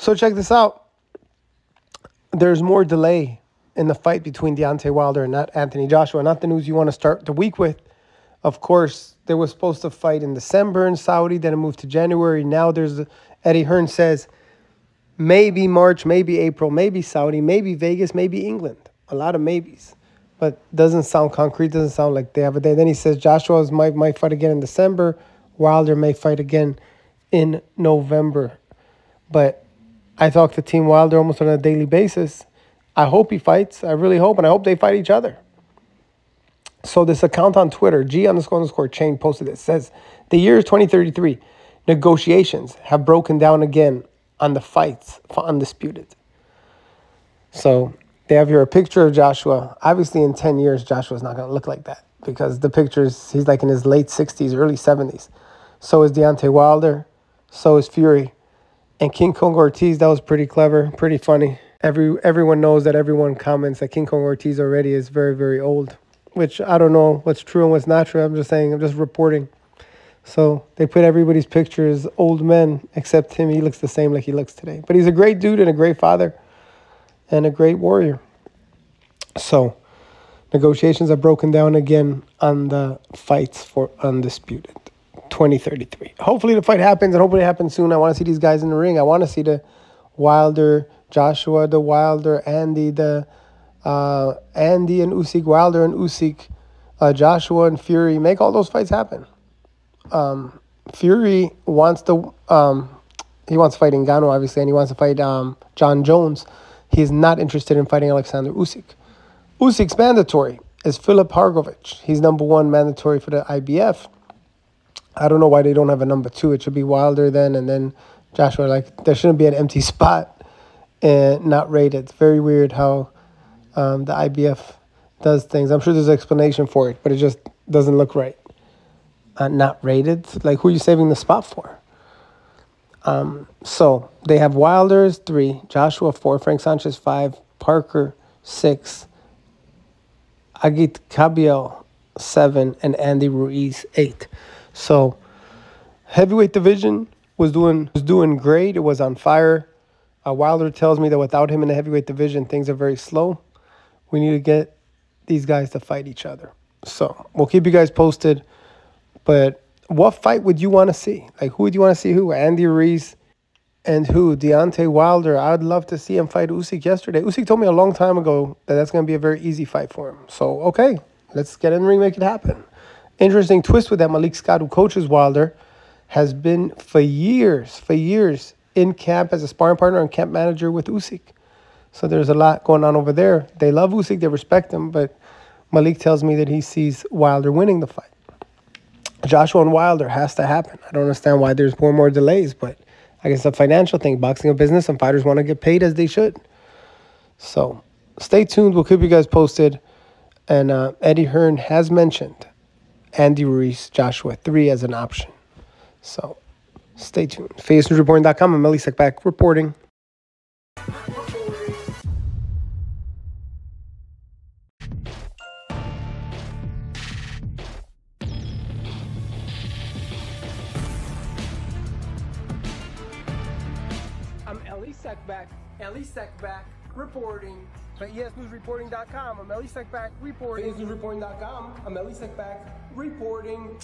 So check this out. There's more delay in the fight between Deontay Wilder and not Anthony Joshua. Not the news you want to start the week with. Of course, they were supposed to fight in December in Saudi, then it moved to January. Now there's Eddie Hearn says maybe March, maybe April, maybe Saudi, maybe Vegas, maybe England. A lot of maybes. But doesn't sound concrete, doesn't sound like they have a day. Then he says Joshua's might might fight again in December. Wilder may fight again in November. But I talk to Team Wilder almost on a daily basis. I hope he fights. I really hope, and I hope they fight each other. So this account on Twitter, G underscore underscore chain, posted it. Says the year is 2033. Negotiations have broken down again on the fights for undisputed. So they have here a picture of Joshua. Obviously, in 10 years, Joshua's not going to look like that because the pictures, he's like in his late 60s, early 70s. So is Deontay Wilder. So is Fury. And King Kong Ortiz, that was pretty clever, pretty funny. Every Everyone knows that everyone comments that King Kong Ortiz already is very, very old, which I don't know what's true and what's not true. I'm just saying, I'm just reporting. So they put everybody's pictures old men except him. He looks the same like he looks today. But he's a great dude and a great father and a great warrior. So negotiations are broken down again on the fights for undisputed 2033. Hopefully the fight happens and hopefully it happens soon. I want to see these guys in the ring. I want to see the Wilder, Joshua, the Wilder, Andy, the uh, Andy and Usyk, Wilder and Usyk, uh, Joshua and Fury. Make all those fights happen. Um, Fury wants to um, he wants to fight Ngannou, obviously, and he wants to fight um, Jon Jones. He's not interested in fighting Alexander Usyk. Usyk's mandatory is Filip Hrgovic. He's number one mandatory for the IBF. I don't know why they don't have a number two. It should be Wilder then, and then Joshua. Like there shouldn't be an empty spot and not rated. It's very weird how um, the IBF does things. I'm sure there's an explanation for it, but it just doesn't look right. Uh, not rated. Like who are you saving the spot for? Um, so they have Wilders three, Joshua four, Frank Sanchez five, Parker six, Agit Kabayel, seven, and Andy Ruiz, eight. So heavyweight division was doing was doing great. It was on fire. Uh, Wilder tells me that without him in the heavyweight division, things are very slow. We need to get these guys to fight each other. So we'll keep you guys posted. But what fight would you want to see? Like, who would you want to see? Who? Andy Ruiz and who? Deontay Wilder. I'd love to see him fight Usyk yesterday. Usyk told me a long time ago that that's going to be a very easy fight for him. So, okay, let's get in the ring, make it happen. Interesting twist with that Malik Scott, who coaches Wilder, has been for years, for years in camp as a sparring partner and camp manager with Usyk. So there's a lot going on over there. They love Usyk, they respect him, but Malik tells me that he sees Wilder winning the fight. Joshua and Wilder has to happen. I don't understand why there's more and more delays, but I guess a financial thing. Boxing a business, and fighters want to get paid as they should. So stay tuned. We'll keep you guys posted. And uh, Eddie Hearn has mentioned Andy Ruiz, Joshua 3 as an option. So stay tuned. ESNewsReporting.com. I'm Melly back reporting. I'm Elie Seckbach, Elie Seckbach reporting for ESNewsReporting.com. I'm Elie Seckbach reporting. ESNewsReporting.com. I'm Elie Seckbach reporting.